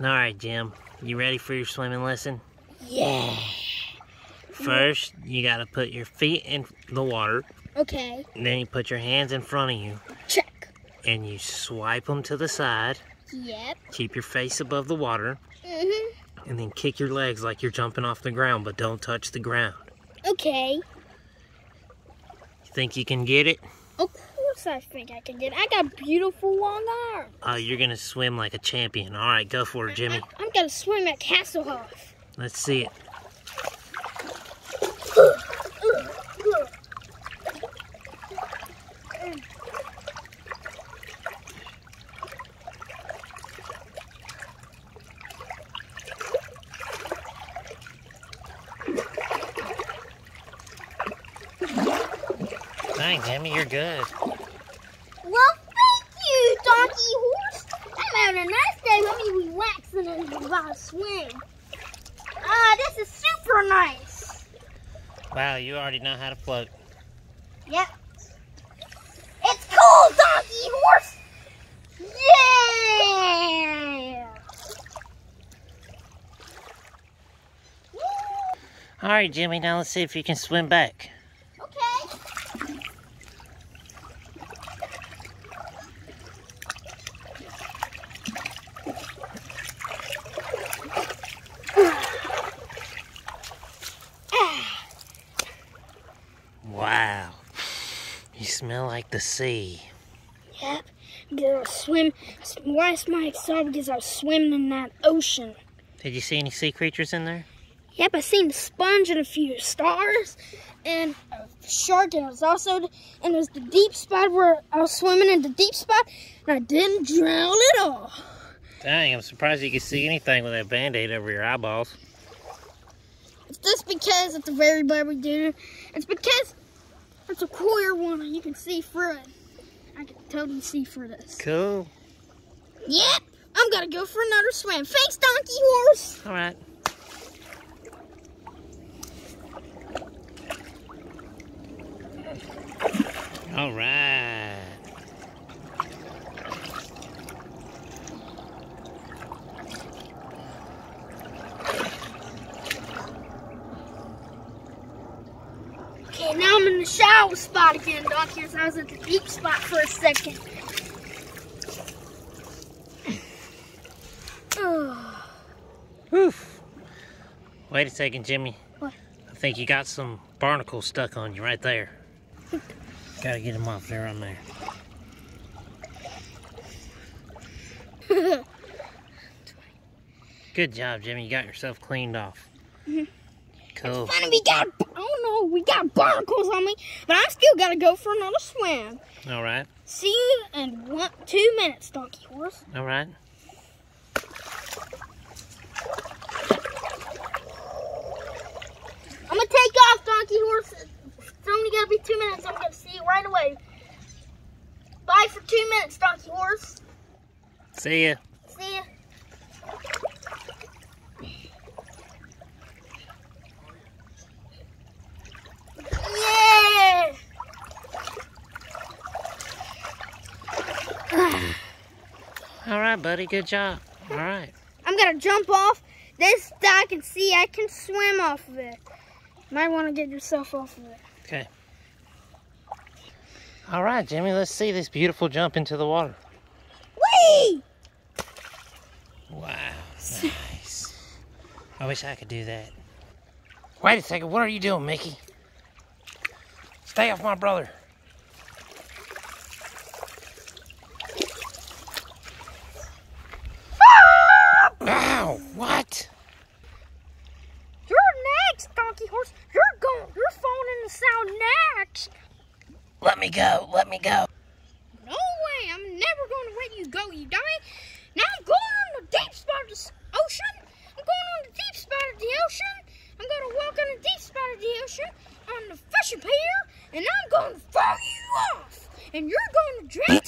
All right, Jim. You ready for your swimming lesson? Yeah. First, you got to put your feet in the water. Okay. Then you put your hands in front of you. Check. And you swipe them to the side. Yep. Keep your face above the water. Mm-hmm. And then kick your legs like you're jumping off the ground, but don't touch the ground. Okay. You think you can get it? Of I think I can get it. I got beautiful long arms. Oh, you're going to swim like a champion. All right, go for it, Jimmy. I, am going to swim at Hasselhoff. Let's see it. Dang, Jimmy, you're good. Well, thank you, donkey horse. I'm having a nice day. Let me relaxing and about to swim. Ah, this is super nice. Wow, you already know how to float. Yep. It's cool, donkey horse. Yeah. All right, Jimmy, now let's see if you can swim back. Okay. Wow. You smell like the sea. Yep. Gonna swim. Last night I saw because I was swimming in that ocean. Did you see any sea creatures in there? Yep, I seen the sponge and a few stars and a shark and it was also and it was the deep spot where I was swimming in the deep spot and I didn't drown at all. Dang, I'm surprised you could see anything with that band-aid over your eyeballs. It's just because it's a very blurry dude. It's because it's a clear one you can see through it. I can totally see through this. Cool. Yep, I'm gonna go for another swim. Thanks, donkey horse. All right. All right. Okay, now I'm in the shallow spot again, donkey horse. I was at the deep spot for a second. Whew. Wait a second, Jimmy. What? I think you got some barnacles stuck on you right there. Gotta get them off there on there. Good job, Jimmy. You got yourself cleaned off. Mhm. Cool. Funny, we got, oh we got barnacles on me, but I still gotta go for another swim. All right. See you in one, two minutes, donkey horse. All right. I'm gonna take off, donkey horse. It's only gonna be two minutes. I'm gonna see you right away. Bye for two minutes, donkey horse. See ya. Yeah! All right, buddy. Good job. All right. I'm gonna jump off this dock and see I can swim off of it. Might want to get yourself off of it. Okay. All right, Jimmy. Let's see this beautiful jump into the water. Whee! Wow. Nice. I wish I could do that. Wait a second. What are you doing, Mickey? Stay off my brother. Ow! What? You're next, donkey horse. You're going. You're falling in the sound next. Let me go. Let me go. No way. I'm never going to let you go, you dummy. Now I'm going on the deep spot of the ocean. I'm going on the deep spot of the ocean. I'm going to walk on the deep spot of the ocean on the fishing pier, and I'm going to throw you off. And you're going to drown